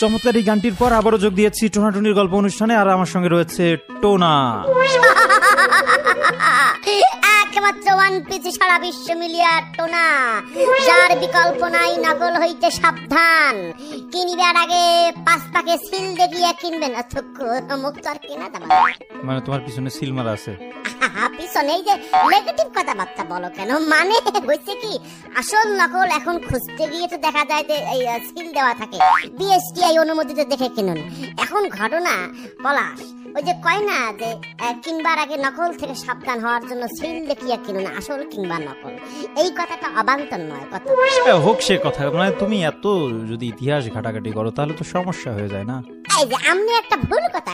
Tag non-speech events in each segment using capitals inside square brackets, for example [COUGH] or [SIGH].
চমৎকার এই গানটির পর আবারও যোগ দিয়েছি টোনাটুনির গল্প অনুষ্ঠানে, আর আমার সঙ্গে রয়েছে টোনা। [LAUGHS] একমাত্র ওয়ান পিস সারা বিশ্ব মিলিয়া টোনা যার বিকল্প নাই নকল হইতে সাবধান। কিনিবার আগে পাঁচ পাকে সিল দেখিয়া কিনবেন। অথক্য মুখ তো আর কেনা দাম মানে তোমার পিছনে সিলমার আছে। পিছনে যে নেগেটিভ কথাবার্তা বলো কেন? মানে হয়েছে কি আসল নকল এখন খুঁজতে গিয়ে তো দেখা যায় যে এই সিল দেওয়া থাকে। বিএসটিআই অনুমোদিত দেখে কিনুন। এখন ঘটনা পলাশ। ওই যে কয় না যে কিংবার আগে নকল থেকে সাবধান হওয়ার জন্য সিল দেখিয়া না, আসল কিংবা নকল। এই কথাটা অবান্তর নয়, কথা। হোক সে কথা মানে তুমি এত যদি ইতিহাস ঘাটাঘাটি করো, তাহলে তো সমস্যা হয়ে যায় না। এই যে একটা ভুল কথা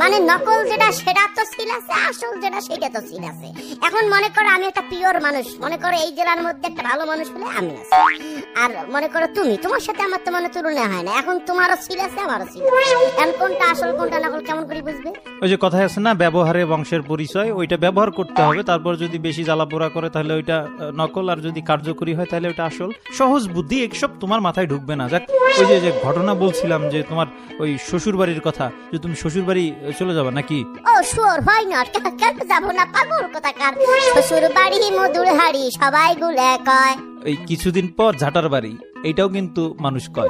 মানে নকল যেটা, সেটা তো সিল আছে, আসল যেটা, সেটা তো সিল আছে। এখন মনে করো আমি একটা পিওর মানুষ, মনে করো এই জেলার মধ্যে একটা ভালো মানুষ আমি আছি। আর মনে করো তুমি, তোমার সাথে আমার তো তুলনা হয় না। এখন তোমারও সিল আছে, আমারও সিল এখন কোনটা আসল, কোনটা নকল, কেমন করে বুঝবে? ওই যে কথায় আছে না, ব্যবহারে বংশের পরিচয়, ওইটা ব্যবহার করতে হবে। তারপর যদি বেশি জ্বালাপোড়া করে, তাহলে ওইটা নকল, আর যদি কার্যকরী হয়, তাহলে ওটা আসল। সহজ বুদ্ধি, এসব তোমার মাথায় ঢুকবে না। যাক, ওই যে ঘটনা বলছিলাম যে তোমার ওই শ্বশুর বাড়ির কথা যে তুমি শ্বশুর বাড়ি চলে যাবে নাকি? ও শুয়োর হয় না কেন যাব না পাগল কোথাকার শ্বশুর বাড়ি মধুর হাড়ি সবাই গুলে কয়। এই কিছুদিন পর ঝাটার বাড়ি এইটাও কিন্তু মানুষ কয়।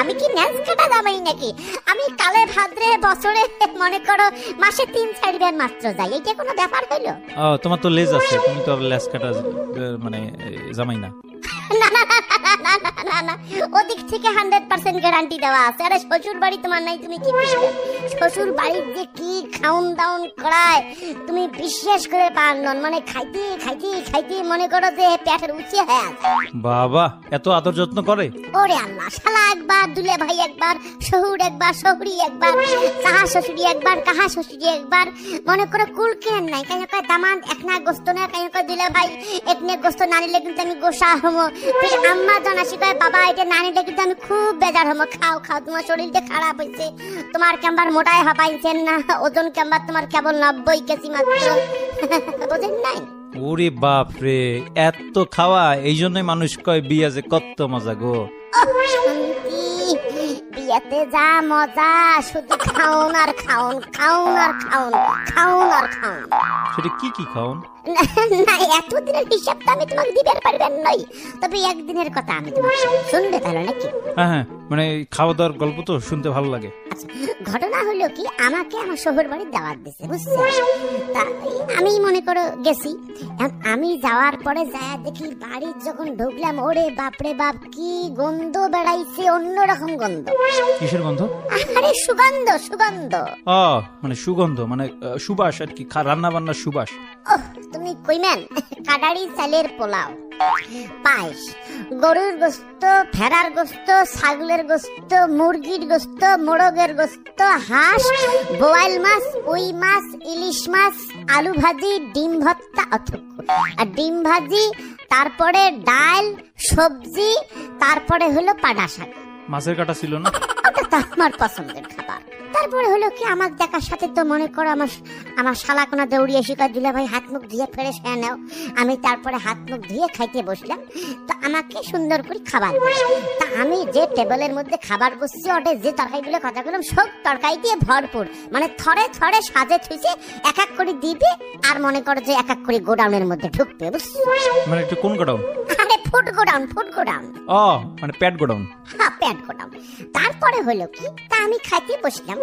আমি কি ন্যাস কাটা দামাই নাকি? আমি কালে ভাদ্রে বছরে মনে করো মাসে তিন চার চারবার মাত্র যাই এটা কোনো ব্যাপার হইল? ও, তোমার তো লেজ আছে তুমি তো আর লেজ কাটা মানে জামাই না। না না না না না না ওদিক থেকে হান্ড্রেড পার্সেন্ট গ্যারান্টি দেওয়া আছে। আরে শ্বশুর বাড়ি তোমার নাই তুমি কি শ্বশুর বাড়ির যে কি খাউন দাউন করায় তুমি বিশ্বাস করে পার মানে খাইতে খাইতে খাইতে মনে করো যে পেটের উঁচে হয়ে আছে। বাবা এত আদর যত্ন করে? ওরে আল্লাহ শালা একবার দুলে ভাই একবার শহুর একবার শহুরি একবার কাহা শ্বশুরি একবার কাহা শ্বশুরি একবার। মনে করো কুল কেন নাই কেন কয় দামান একনা গোস্ত না কেন কয় দুলে ভাই একনে গোস্ত না নিলে কিন্তু আমি গোসা হমো। তুই আম্মা জানাসি কয় বাবা এটা না নিলে কিন্তু আমি খুব বেজার হমো খাও খাও তোমার শরীরটা খারাপ হয়েছে তোমার কেমবার মোটায় হবাইছেন না। ওজন কেমবার তোমার কেবল নব্বই কেজি মাত্র। [LAUGHS] বোঝেন নাই? ওরে বাপ রে এত খাওয়া এই জন্যই মানুষ কয় বিয়া যে কত মজা গো। বিয়েতে যা মজা শুধু খাউন আর খাউন খাউন আর খাউন খাউন আর খাউন সেটা কি কি খাওন? না এতদিনের হিসাবটা আমি তোমাকে দিতে পারবেন নই। তবে একদিনের কথা আমি তোমাকে শুনবে তাহলে নাকি? হ্যাঁ হ্যাঁ মানে খাওয়া দাওয়ার গল্প তো শুনতে ভালো লাগে। আচ্ছা ঘটনা হলো কি আমাকে আমার শহর দাওয়াত দিছে বুঝছ তা আমি মনে করো গেছি আমি যাওয়ার পরে যায় দেখি বাড়ির যখন ঢুকলাম ওরে বাপরে বাপ কি গন্ধ বেড়াইছে অন্যরকম গন্ধ। কিসের গন্ধ? আরে সুগন্ধ সুগন্ধ। ও মানে সুগন্ধ মানে সুবাস আর কি রান্না বান্নার সুবাস। ওহ তুমি কইমেন কাডারি চালের পোলাও। পায়েস গরুর গোস্ত ভেড়ার গোস্ত ছাগলের গোস্ত মুরগির গোস্ত মোরগের গোস্ত হাঁস বোয়াল মাছ উই মাছ ইলিশ মাছ আলু ভাজি ডিম ভর্তা অথক্ষ আর ডিম ভাজি তারপরে ডাল সবজি তারপরে হলো পাডা শাক মাছের কাটা ছিল না? ওটা তো আমার পছন্দের খাবার তারপরে হলো কি আমার দেখার সাথে তো মনে করো আমার আমার শালাকোনা দৌড়িয়ে শিকার দিলে ভাই হাত মুখ ধুয়ে ফেরে সে নাও। আমি তারপরে হাত মুখ ধুয়ে খাইতে বসলাম। তো আমাকে সুন্দর করে খাবার তা আমি যে টেবিলের মধ্যে খাবার বসছি ওটা যে তরকারিগুলো কথা বললাম সব তরকারি দিয়ে ভরপুর। মানে থরে থরে সাজে থুইছে এক এক করে দিবে আর মনে করো যে এক এক করে গোডাউনের মধ্যে ঢুকবে বুঝছ? মানে একটু কোন গোডাউন? আরে ফুট গোডাউন ফুট গোডাউন। ও মানে প্যাট গোডাউন। প্যাট গোটাম তারপরে হলো কি তা আমি খাইতে বসলাম।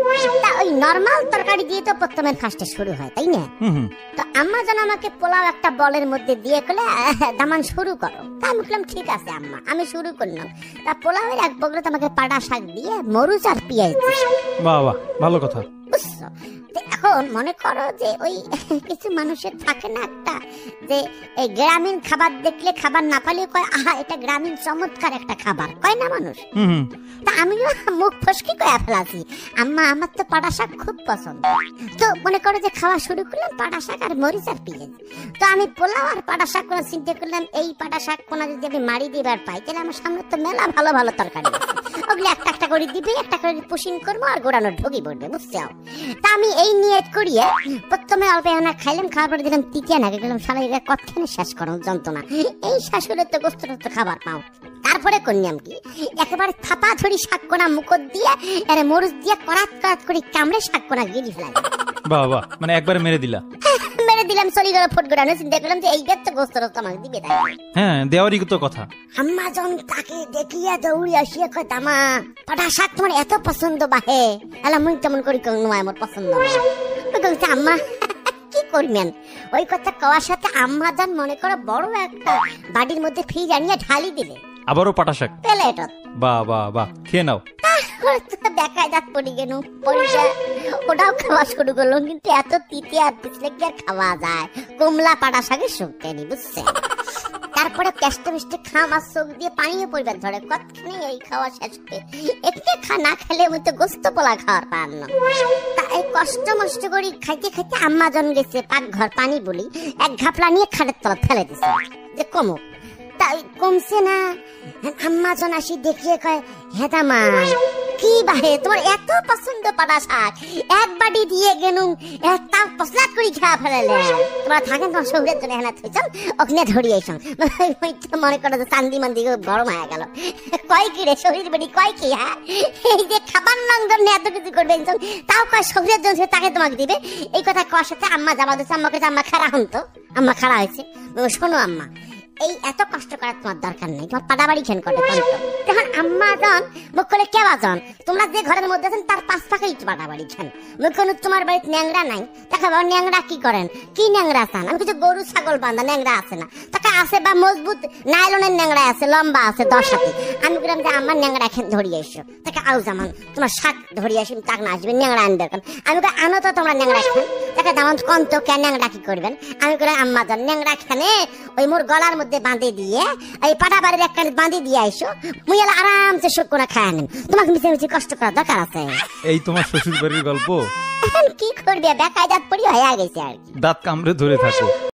তা ওই নর্মাল তরকারি দিয়ে তো প্রথমে ফার্স্টে শুরু হয় তাই না? তো আম্মা যেন আমাকে পোলাও একটা বলের মধ্যে দিয়ে কলে দামান শুরু করো। তা আমি বললাম ঠিক আছে আম্মা আমি শুরু করলাম। তা পোলাওয়ের এক বগলে তোমাকে পাড়া পাটা শাক দিয়ে মরুচ আর পেঁয়াজ। বাহ বাহ ভালো কথা। বুঝছ এখন মনে করো যে ওই [LAUGHS] কিছু মানুষের থাকে না একটা যে এই গ্রামীণ খাবার দেখলে খাবার না পালে কয় আহা এটা গ্রামীণ চমৎকার একটা খাবার। কয় না মানুষ? তা আমিও [LAUGHS] মুখ ফসকি কয়া ফেলাছি। আম্মা আমার তো পাটা শাক খুব পছন্দ। তো মনে করো যে খাওয়া শুরু করলাম পাটা শাক আর মরিচ আর পেঁয়াজ। তো আমি পোলাও আর পাটা শাক করে চিন্তা করলাম এই পাটা শাক কোনা যদি আমি মারি দিবার পাই তাহলে আমার সামনে তো মেলা ভালো ভালো তরকারি। ওগুলো একটা একটা করে দিবি একটা করে পুষিন করব আর গোড়ানো ঢুকি পড়বে বুঝছ? তা আমি এই নিয়ে পেট করিয়ে প্রথমে অল্প এখানে খাইলাম খাওয়ার পরে দিলাম তিতিয়া নাকে গেলাম সারা এরা কতখানি শেষ করো যন্ত্রণা। এই শাশুড়ে তো গোস্ত টোস্ত খাবার পাও। তারপরে করলাম কি? একেবারে থাপা ধরি শাককোনা মুখত দিয়ে আরে মরুচ দিয়ে করাত করাত করে কামড়ে শাককোনা গিরি বাহ বাহ মানে একবারে মেরে দিলা? [LAUGHS] মেরে দিলাম চলি গেল ফুট করে চিন্তা করলাম যে এইবার তো গোস্ত টোস্ত আমাকে দিবে তাই। হ্যাঁ দেওয়ারই তো কথা। আম্মা জন তাকে দেখিয়া দৌড়ি আসিয়া কয় তামা পাটা শাক তোমার এত পছন্দ বাহে? এলা মুই তেমন করি কোন নয় আমার পছন্দ না। বলছে আম্মা কি করবেন ওই কথা কওয়ার সাথে আম্মা যান মনে করো বড় একটা বাড়ির মধ্যে ফ্রিজ আনিয়ে ঢালি দিলে। আবারও পাটা শাক প্লেটত বাহ বাহ বাহ খেয়ে নাও। দেখায় দাঁত পড়ি গেল ওটাও খাওয়া শুরু করল কিন্তু এত তিতে আর পিছলে কি আর খাওয়া যায়? কমলা পাটা শাকের শুকায়নি বুঝছে? তারপরে কেষ্টে মিষ্টে খাম আর চোখ দিয়ে পানিও পরিবার ধরে। কতখানি এই খাওয়া শেষ হবে? একটু খা, না খেলে আমি তো গোস্ত পোলা খাওয়ার পার না। তাই কষ্ট মষ্ট করি খাইতে খাইতে আম্মা জন গেছে পাকঘর পানি বলি, এক ঘাপলা নিয়ে খাটের তলা ফেলে দিছে। যে কমুক তাই কমছে না? আম্মা জন আসি দেখিয়ে কয়, হেদা মা কি বাহে তোমার এত পছন্দ পাটা শাক। এক বাড়ি দিয়ে গেলুম তা পসলাত করে খাওয়া ফেলালে। তোমরা থাকেন তোমার শরীরের জন্য হেনা থইছাম ওখানে ধরিয়ে এসম মনে করো যে চান্দি মান্দি গরম হয়ে গেল। [LAUGHS] কয় কি রে শরীর বেড়ি, কয় কি হ্যাঁ? [LAUGHS] এই যে খাবার নাম জন্য এত কিছু করবেন তাও কয় শরীরের জন্য তাকে তোমাকে দিবে? এই কথা কওয়ার সাথে, আম্মা জামা দিচ্ছে আম্মাকে আম্মা খারা হন তো। আম্মা খারা হয়েছে। শোনো আম্মা এই এত কষ্ট করার তোমার দরকার নেই। তোমার পাড়াবাড়ি খেন করে তখন আম্মা জন, মুখ করে কেবা জন, তোমরা যে ঘরের মধ্যে আছেন, তার পাশ পাখেই পাদাবাড়ি খেন মুখ করে তোমার বাড়িতে ন্যাংরা নাই। দেখা বাবা ন্যাংরা কি করেন? কি ন্যাংরা চান? আমি কিছু গরু, ছাগল বান্ধা ন্যাংরা আছে না। তাকে আছে বা মজবুত নাইলনের ন্যাংরা আছে লম্বা আছে দশ হাতে। আমি বললাম যে আমার ন্যাংরা খেন ধরিয়ে এসো। তাকে আউ জামান তোমার শাক ধরিয়ে আসি তাক না আসবে ন্যাংরা আনবে কেন আমি বলি, আনো তো তোমরা ন্যাংরা খান তাকে দামান কন তো কেন ন্যাংরা কি করবেন? আমি করে আম্মা জান ন্যাংরা খানে ওই মোর গলার মধ্যে বাঁধে দিয়ে এই পাটা বাড়ির একটা বাঁধে দিয়ে আইসো মুই এলা আরামসে শুক করে খায় নেন। তোমাকে মিশে মিশে কষ্ট করার দরকার আছে। এই তোমার শ্বশুর বাড়ির গল্প? এখন কি করবে? বেকায়দাত পড়ি হয়ে গেছে আর কি। দাঁত কামড়ে ধরে থাকো।